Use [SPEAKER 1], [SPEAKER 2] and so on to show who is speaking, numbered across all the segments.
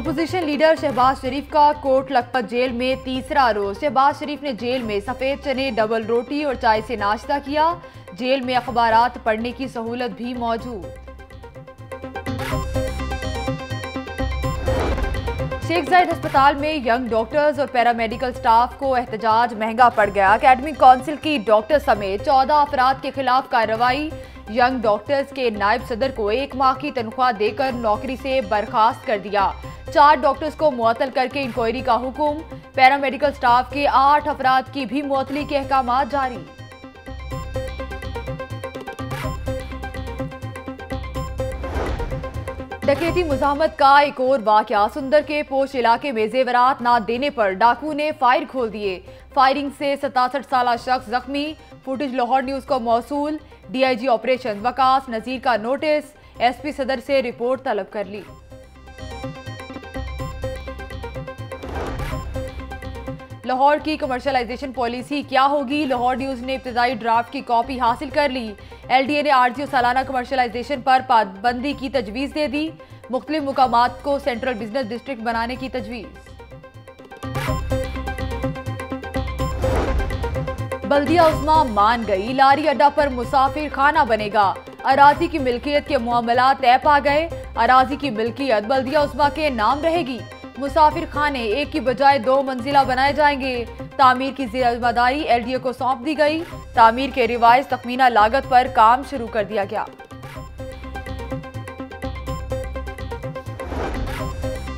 [SPEAKER 1] Opposition leader Shahbaz शरीफ का court Lakhpat jail में तीसरा रोज। शहबाज शरीफ ने जेल में सफ़ेद चने डबल रोटी और चाय से नाश्ता किया। जेल में अखबार पढ़ने की सहूलत भी मौजूद। शेख जायद अस्पताल में यंग डॉक्टर्स और पैरामेडिकल स्टाफ को एहतजाज महँगा पड़ गया। अकेडमिक काउंसिल की डॉक्टर समेत चौदह अफराद के खिलाफ कार्रवाई। यंग डॉक्टर्स के नायब सदर को एक माह की तनख्वाह देकर नौकरी से बर्खास्त कर दिया। चार डॉक्टर्स को मुअतल करके इंक्वायरी का हुक्म। पैरामेडिकल स्टाफ के आठ अफराद की भी मुअतली के अहकाम जारी। डकैती मुजामत का एक और वाक्य सुंदर के पोश इलाके में जेवरात ना देने पर डाकू ने फायर खोल दिए। फायरिंग से सतासठ साल शख्स जख्मी। फुटेज लाहौर न्यूज़ को मौसूल। डीआईजी ऑपरेशन वकास नजीर का नोटिस एसपी सदर से रिपोर्ट तलब कर ली। लाहौर की कमर्शलाइजेशन पॉलिसी क्या होगी? लाहौर न्यूज़ ने इब्तदाई ड्राफ्ट की कॉपी हासिल कर ली। एलडीए ने आरजीओ सालाना कमर्शलाइजेशन पर पाबंदी की तजवीज़ दे दी। मुख्तलिफ़ मुकाम को सेंट्रल बिज़नेस डिस्ट्रिक्ट बनाने की तजवीज़। बल्दिया उस्मा मान गई। लारी अड्डा पर मुसाफिर खाना बनेगा। अराजी की मिल्कियत के मामला तय पा गए। अराजी की मिल्कियत बल्दिया उस्मा के नाम रहेगी। मुसाफिर खाने एक की बजाय दो मंजिला बनाए जाएँगे। तामीर की ज़िम्मेदारी एलडीए को सौंप दी गई। तामीर के रिवायज तखमीना लागत पर काम शुरू कर दिया गया।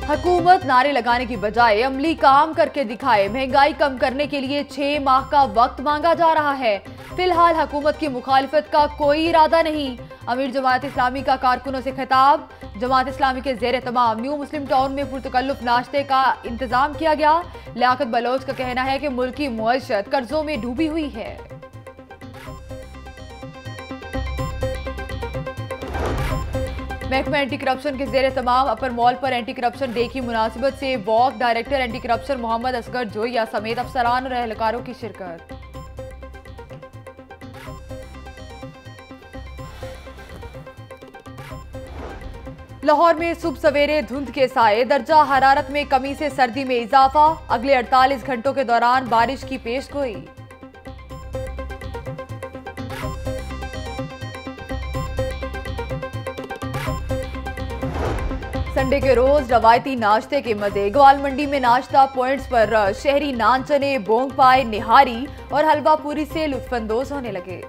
[SPEAKER 1] हुकूमत नारे लगाने की बजाय अमली काम करके दिखाए। महँगाई कम करने के लिए छह माह का वक्त मांगा जा रहा है। फ़िलहाल हुकूमत की मुखालफत का कोई इरादा नहीं। अमीर जमात इस्लामी का कारकुनों से खिताब। जमात इस्लामी के जेर तमाम न्यू मुस्लिम टाउन में पुरतकल्लुफ नाश्ते का इंतज़ाम किया गया। लियाकत बलोच का कहना है कि मुल्क की मीशत कर्जों में डूबी हुई है। महकमा एंटी करप्शन के जेर तमाम अपर मॉल पर एंटी करप्शन डे की मुनासिबत से walk director anti corruption Mohammad Asghar Joya समेत अफसरान और एहलकारों की शिरकत। लाहौर में सुबह सवेरे धुंध के साए। दर्जा हरारत में कमी से सर्दी में इजाफा। अगले 48 घंटों के दौरान बारिश की पेश गोई संडे के रोज रवायती नाश्ते के मज़े। ग्वाल मंडी में नाश्ता पॉइंट्स पर शहरी नान चने, बोंग पाए, निहारी और हलवा पूरी से लुत्फानंदोज होने लगे।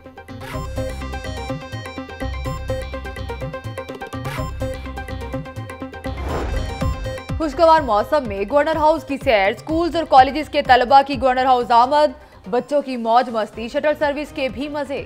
[SPEAKER 1] खुशगवार मौसम में गवर्नर हाउस की सैर, स्कूल्स और कॉलेजेस के तलबा की गवर्नर हाउस आमद, बच्चों की मौज मस्ती, शटल सर्विस के भी मज़े।